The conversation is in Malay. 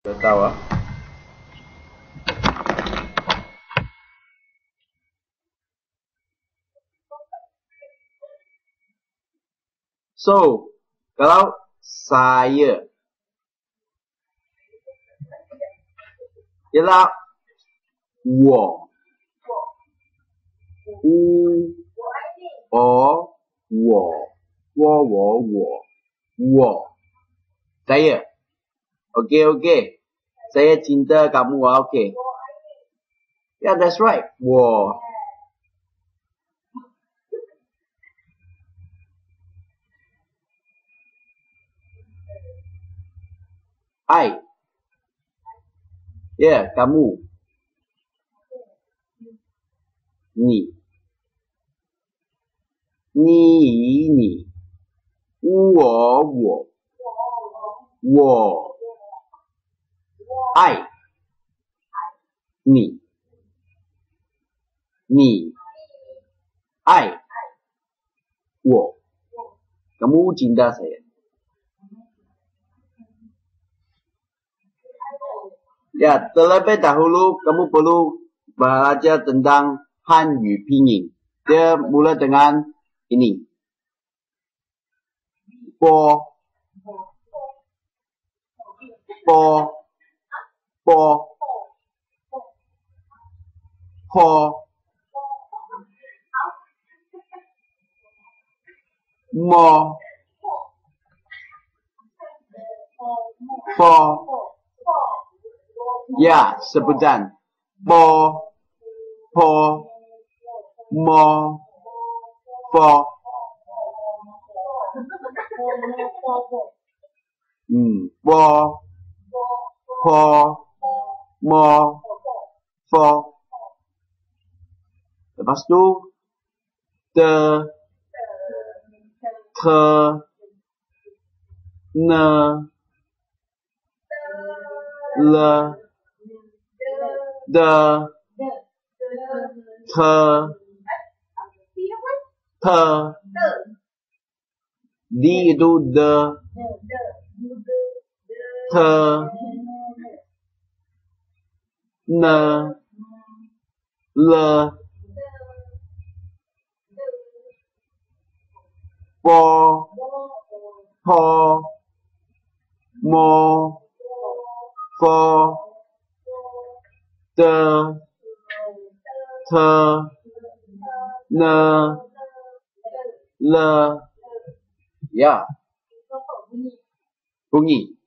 Dah tahu ah. So, kalau saya ialah wo. U o wo. Wo wo wo. Wo. Saya. Okay, okay. Saya cinta kamu lah, okay. Yeah, that's right. Wow. I. Yeah, kamu. Ni. Ni, ni. Wo, wo. Wo. wo. 爱你你爱我 kamu cinta saya Ya, terlebih dahulu kamu perlu belajar tentang Hanyu pinyin. Dia mula dengan ini. 波，波，么，波，呀，是不是？波，波，么，波，嗯，波，波。more for the Basnu, the the ne le the the the the do the the n l po po mo fo de te n l. Ya bunyi